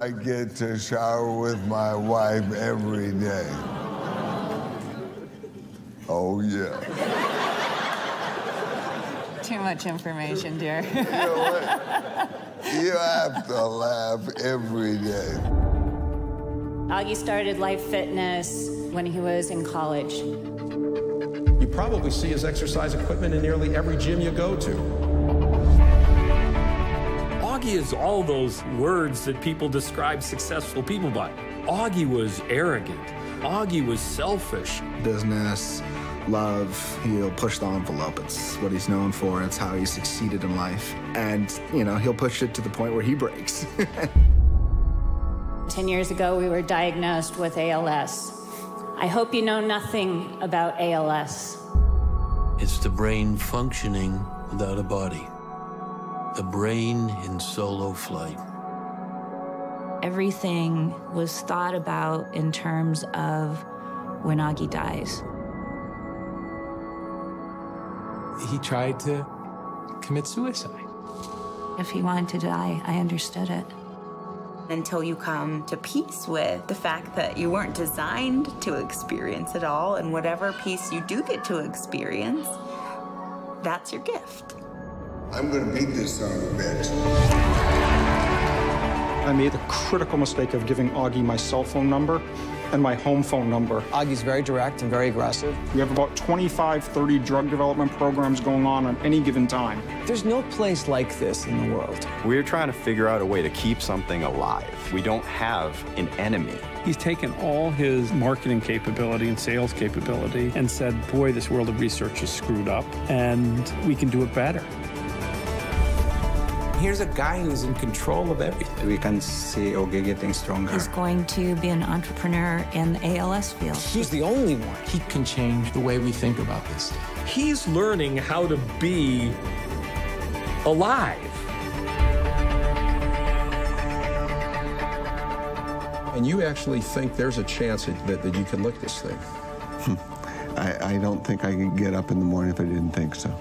I get to shower with my wife every day. Oh, yeah. Too much information, dear. You know what? You have to laugh every day. Augie started Life Fitness when he was in college. You probably see his exercise equipment in nearly every gym you go to. Augie is all those words that people describe successful people by. Augie was arrogant. Augie was selfish. Business, love, he'll push the envelope. It's what he's known for. It's how he succeeded in life. And, you know, he'll push it to the point where he breaks. 10 years ago, we were diagnosed with ALS. I hope you know nothing about ALS. It's the brain functioning without a body. The brain in solo flight. Everything was thought about in terms of when Augie dies. He tried to commit suicide. If he wanted to die, I understood it. Until you come to peace with the fact that you weren't designed to experience it all, and whatever peace you do get to experience, that's your gift. I'm gonna beat this son of a bitch. I made the critical mistake of giving Augie my cell phone number and my home phone number. Augie's very direct and very aggressive. We have about 25, 30 drug development programs going on at any given time. There's no place like this in the world. We're trying to figure out a way to keep something alive. We don't have an enemy. He's taken all his marketing capability and sales capability and said, boy, this world of research is screwed up and we can do it better. Here's a guy who's in control of everything. We can see Augie getting stronger. He's going to be an entrepreneur in the ALS field. He's the only one. He can change the way we think about this. He's learning how to be alive. And you actually think there's a chance that, that, that you can lick this thing? I, I don't think I could get up in the morning if I didn't think so.